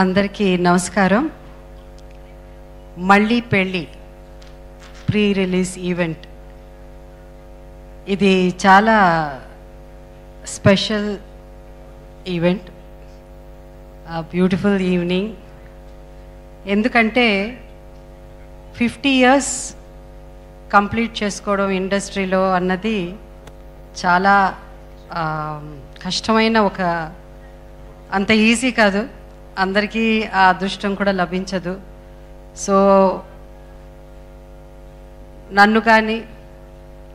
అందరికీ నమస్కారం. మళ్ళీ పెళ్ళి ప్రీ రిలీజ్ ఈవెంట్ ఇది చాలా స్పెషల్ ఈవెంట్ బ్యూటిఫుల్ ఈవినింగ్ ఎందుకంటే ఫిఫ్టీ ఇయర్స్ కంప్లీట్ చేసుకోవడం ఇండస్ట్రీలో అన్నది చాలా కష్టమైన ఒక అంత ఈజీ కాదు. అందరికీ ఆ అదృష్టం కూడా లభించదు. సో నన్ను కానీ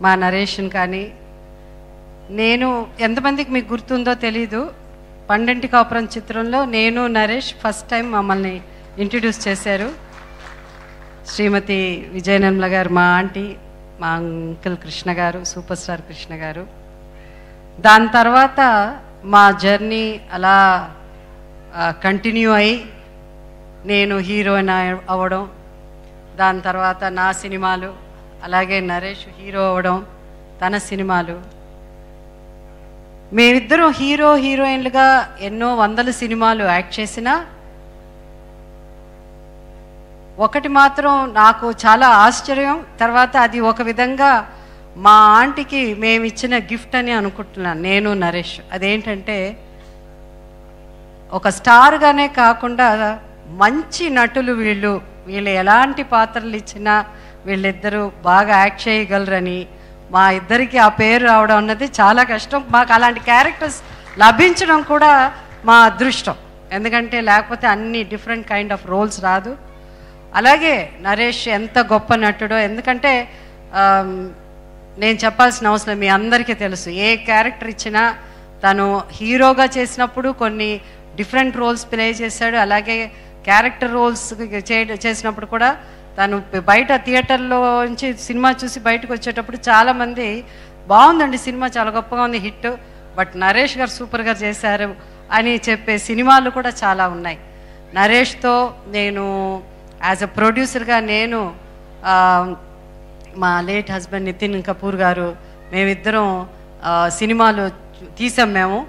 మా నరేషన్ కానీ నేను ఎంతమందికి మీకు గుర్తుందో తెలీదు. పండంటి కాపురం చిత్రంలో నేను నరేష్ ఫస్ట్ టైం మమ్మల్ని ఇంట్రడ్యూస్ చేశారు. శ్రీమతి విజయనిర్మల గారు మా ఆంటీ మా అంకుల్ కృష్ణ గారు సూపర్ స్టార్ కృష్ణ గారు. దాని తర్వాత మా జర్నీ అలా కంటిన్యూ అయ్యి నేను హీరోయిన్ అవ్వడం దాని తర్వాత నా సినిమాలు అలాగే నరేష్ హీరో అవ్వడం తన సినిమాలు. మేమిద్దరం హీరో హీరోయిన్లుగా ఎన్నో వందల సినిమాలు యాక్ట్ చేసినా ఒకటి మాత్రం నాకు చాలా ఆశ్చర్యం. తర్వాత అది ఒక విధంగా మా ఆంటీకి మేమిచ్చిన గిఫ్ట్ అని అనుకుంటున్నాను నేను నరేష్. అదేంటంటే ఒక స్టార్గానే కాకుండా మంచి నటులు వీళ్ళు. వీళ్ళు ఎలాంటి పాత్రలు ఇచ్చినా వీళ్ళిద్దరూ బాగా యాక్ట్ చేయగలరని మా ఇద్దరికి ఆ పేరు రావడం అన్నది చాలా కష్టం. మాకు అలాంటి క్యారెక్టర్స్ లభించడం కూడా మా అదృష్టం. ఎందుకంటే లేకపోతే అన్ని డిఫరెంట్ కైండ్ ఆఫ్ రోల్స్ రాదు. అలాగే నరేష్ ఎంత గొప్ప నటుడో ఎందుకంటే నేను చెప్పాల్సిన అవసరం మీ అందరికీ తెలుసు. ఏ క్యారెక్టర్ ఇచ్చినా తను హీరోగా చేసినప్పుడు కొన్ని డిఫరెంట్ రోల్స్ ప్లే చేశాడు. అలాగే క్యారెక్టర్ రోల్స్ చేసినప్పుడు కూడా తను బయట థియేటర్లో నుంచి సినిమా చూసి బయటకు వచ్చేటప్పుడు చాలామంది బాగుందండి సినిమా చాలా గొప్పగా ఉంది హిట్ బట్ నరేష్ గారు సూపర్గా చేశారు అని చెప్పే సినిమాలు కూడా చాలా ఉన్నాయి. నరేష్తో నేను యాజ్ అ ప్రొడ్యూసర్గా నేను మా లేట్ హస్బెండ్ నితిన్ కపూర్ గారు మేమిద్దరం సినిమాలు తీసాం మేము.